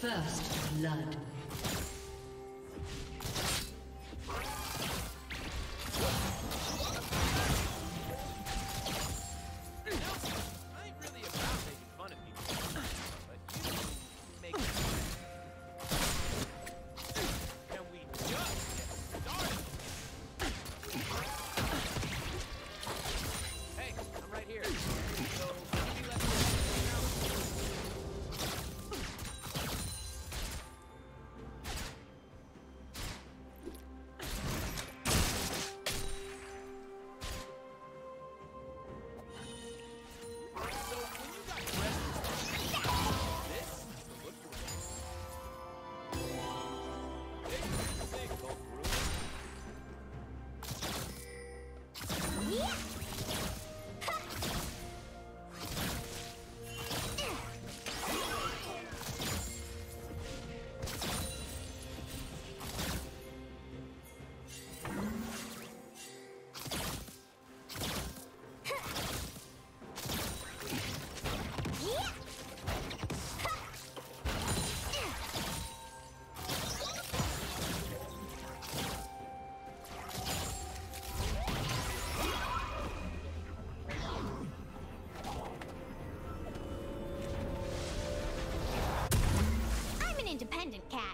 First blood. Slain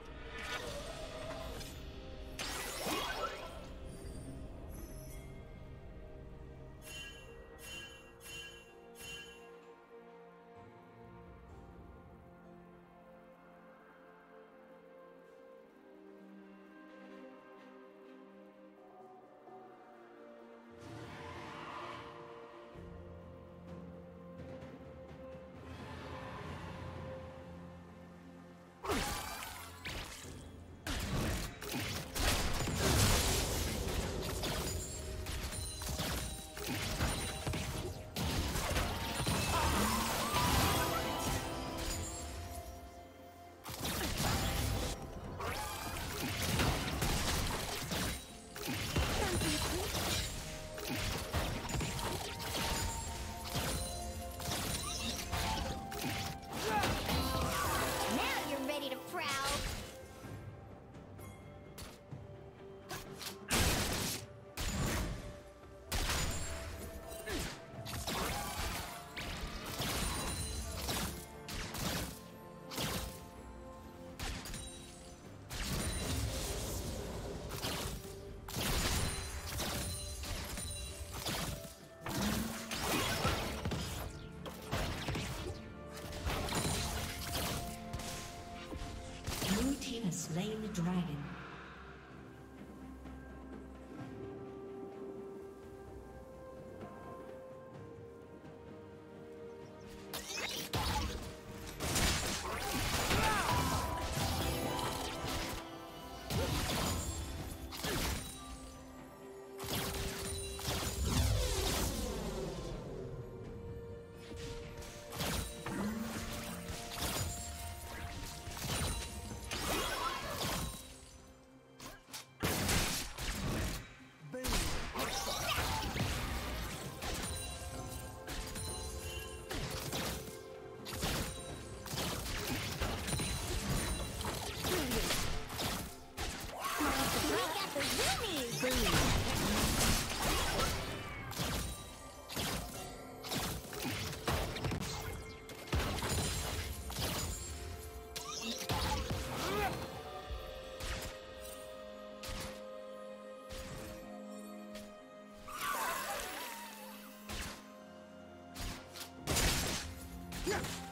Yeah!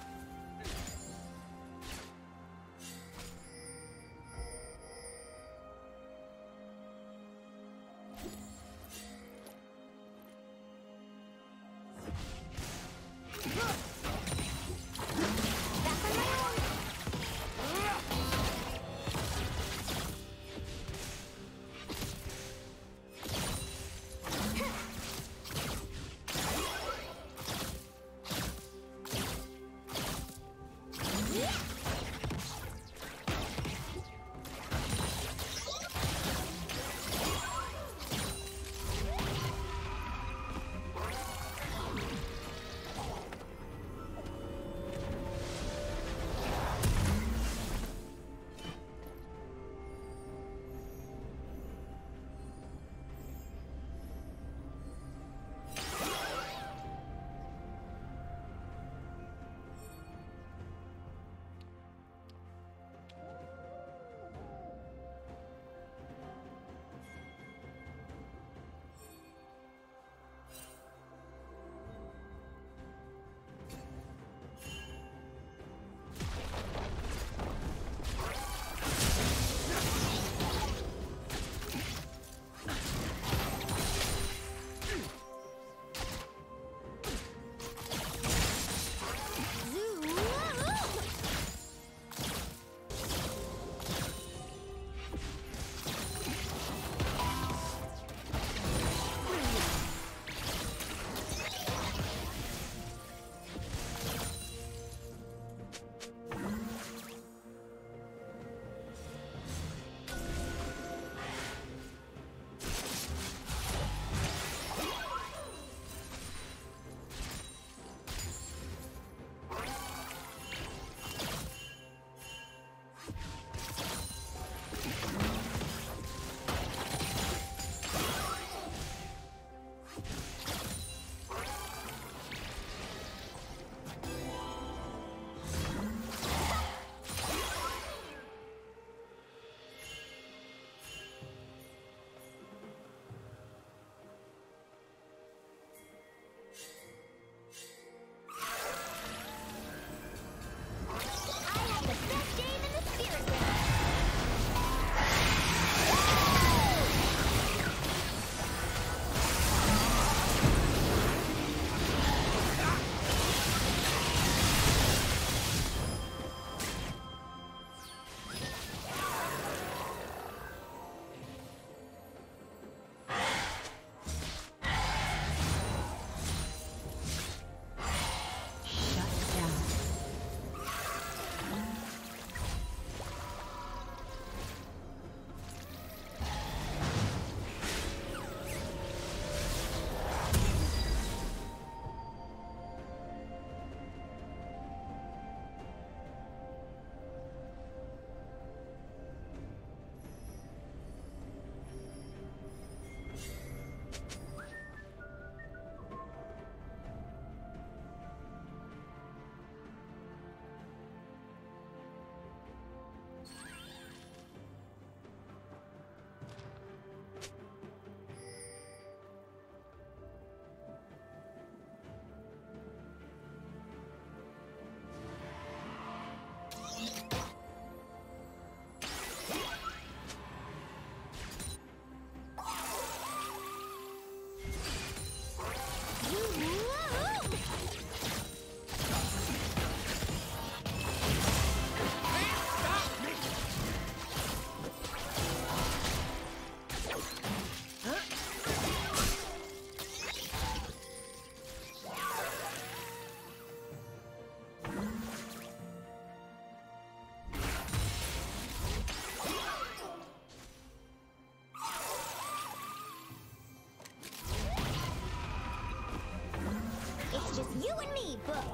Me, book.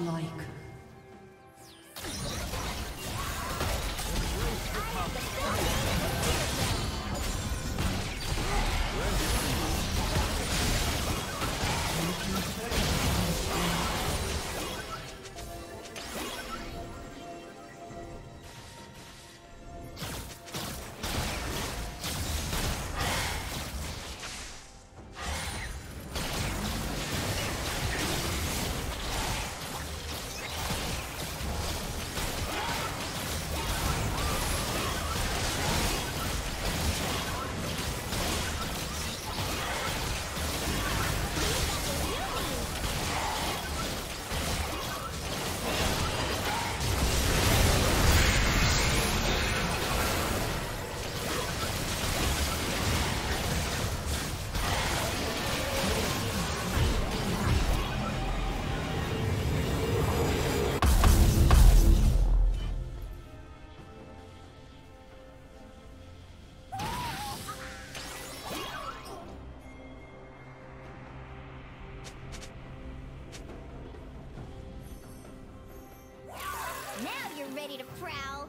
Godlike. Ready to prowl.